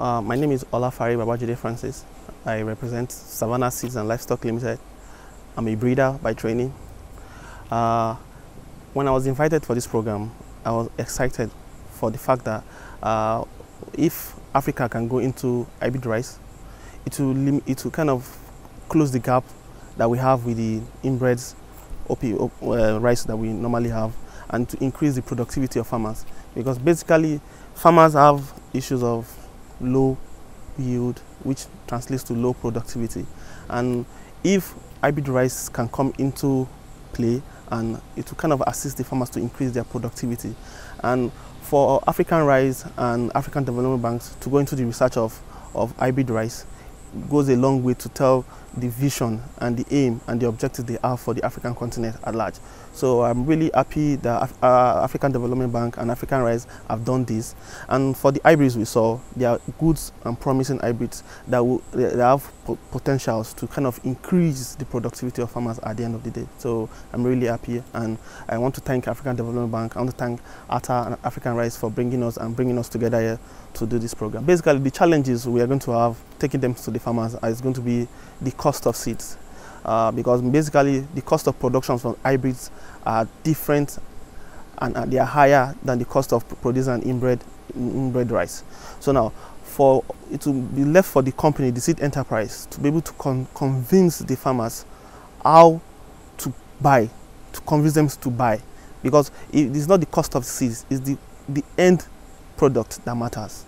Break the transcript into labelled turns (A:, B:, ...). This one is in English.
A: Uh, my name is Olafare Babajide Francis. I represent Savannah Seeds and Livestock Limited. I'm a breeder by training. Uh, when I was invited for this program, I was excited for the fact that uh, if Africa can go into hybrid rice, it will, it will kind of close the gap that we have with the inbred OP, uh, rice that we normally have and to increase the productivity of farmers because basically farmers have issues of low yield which translates to low productivity. And if hybrid rice can come into play and it will kind of assist the farmers to increase their productivity. And for African rice and African development banks to go into the research of, of hybrid rice goes a long way to tell the vision and the aim and the objectives they have for the African continent at large. So I'm really happy that Af uh, African Development Bank and African Rice have done this. And for the hybrids we saw, they are good and promising hybrids that, will, have potentials to kind of increase the productivity of farmers at the end of the day. So I'm really happy and I want to thank African Development Bank, I want to thank ATA and African Rice for bringing us and bringing us together here to do this program. Basically the challenges we are going to have taking them to the farmers is going to be the cost of seeds uh, because basically the cost of production from hybrids are different and uh, they are higher than the cost of producing an inbred, inbred rice. So now for it will be left for the company, the seed enterprise, to be able to con convince the farmers how to buy, to convince them to buy. Because it is not the cost of seeds, it's the, the end product that matters.